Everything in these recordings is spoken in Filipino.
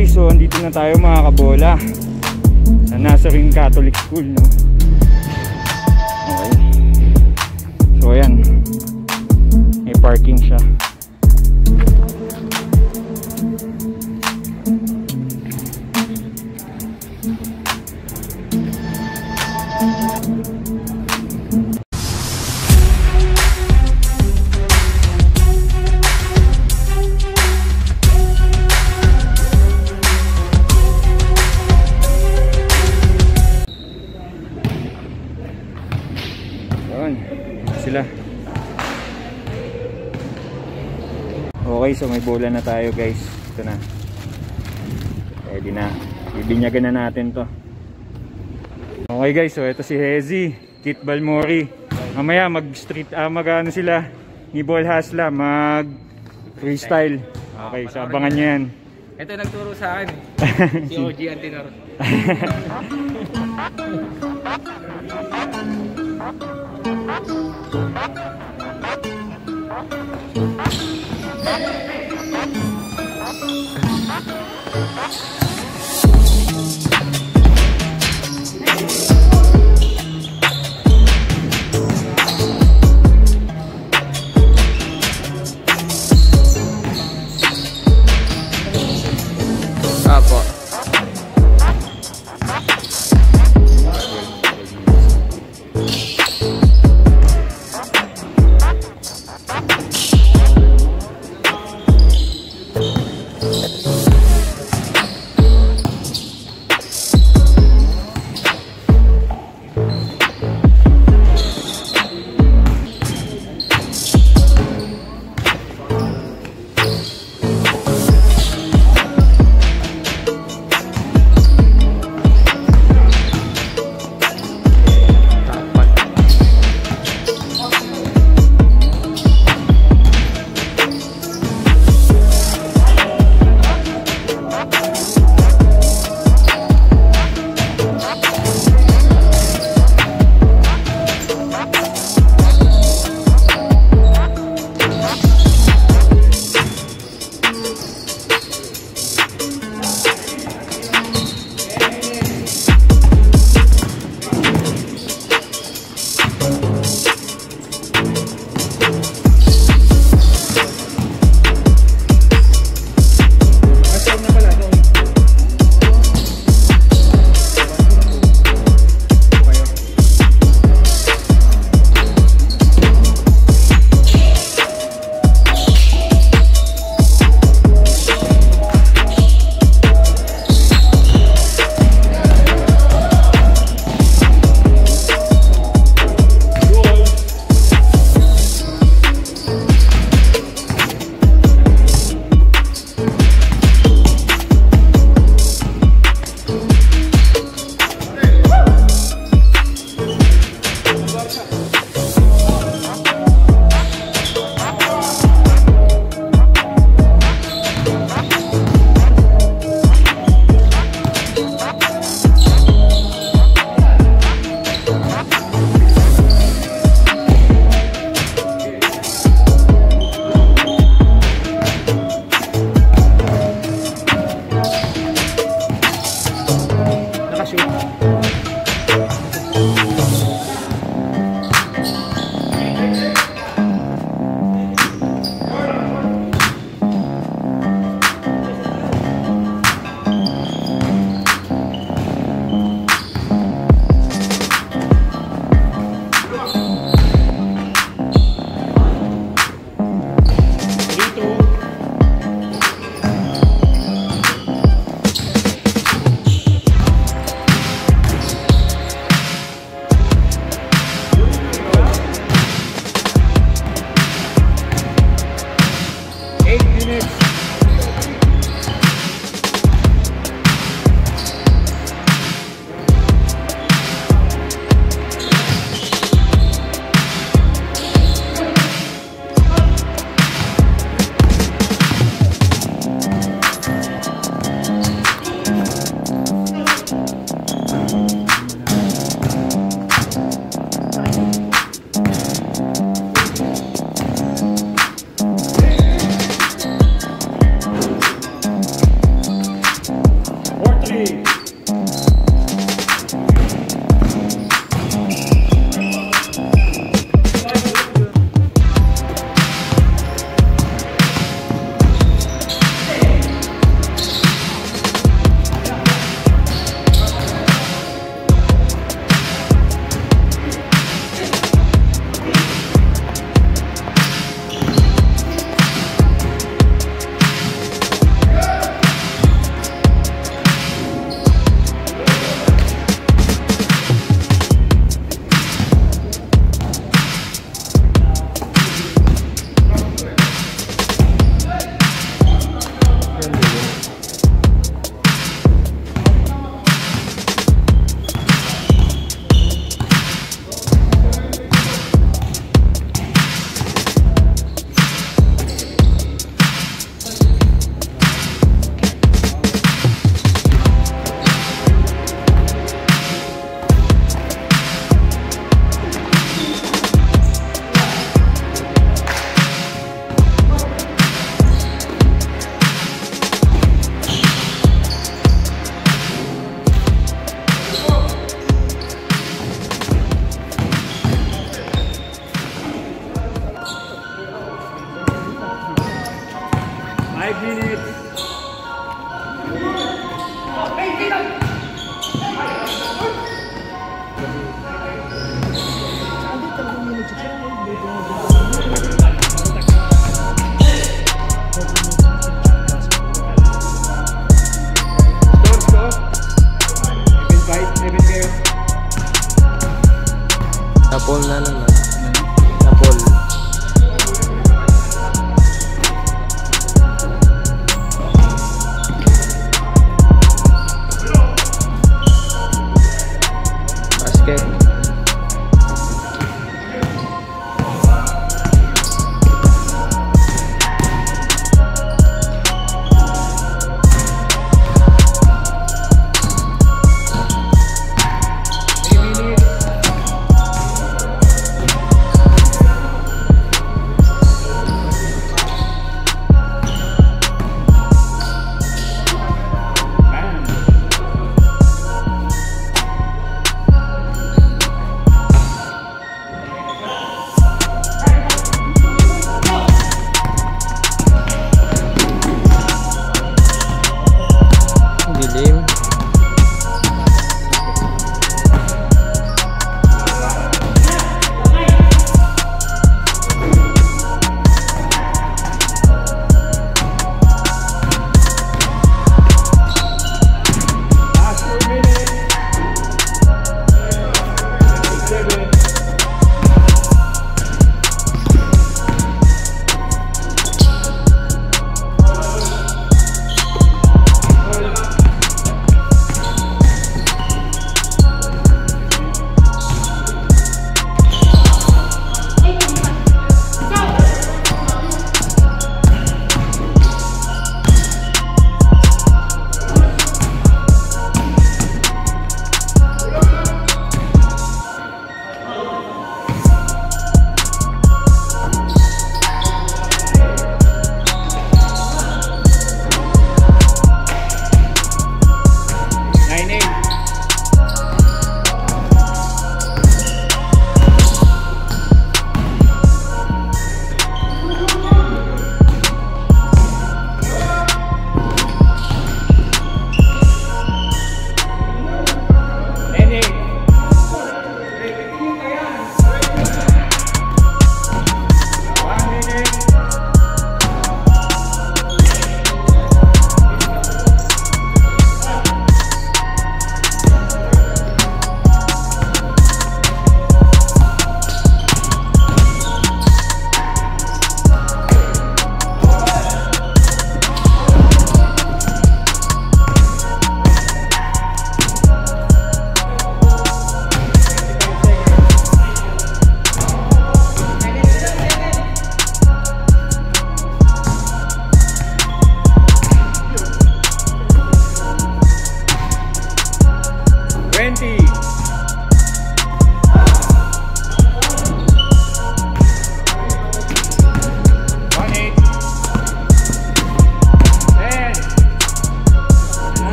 Okay, so andito na tayo mga kabola sa Nazarene Catholic School, no? Okay. So ayan. May parking siya. Yun. Sila. Okay, so may bola na tayo guys. Ito na. Ready na. Bibinyagan na natin to. Okay guys, so ito si Hezi. Kit Balmori. Mamaya mag street, ah, mag ano sila. Ni Ball Hasla, mag freestyle. Okay, so abangan nyo yan. Ito yung nagturo sa akin. eh. Si OG Antinor. Thank you. Bye.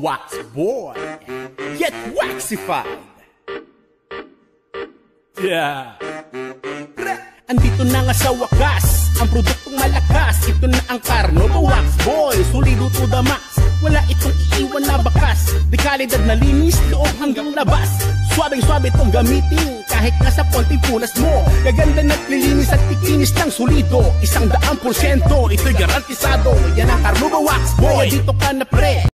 Wax Boy. Get waxified. Yeah. Andito na nga sa wakas Ang produktong malakas. Ito na ang Carnova Wax Boy. Solido to the max. Wala itong iiwan na bakas. Di kalidad na linis Loob hanggang labas. Swabing swabe itong gamitin Kahit nasa konting punas mo. Gaganda na't lilinis at tikinis ng solido. Isang daang porsyento Ito'y garantisado. Yan ang Carnova Wax Boy. Dito ka na pre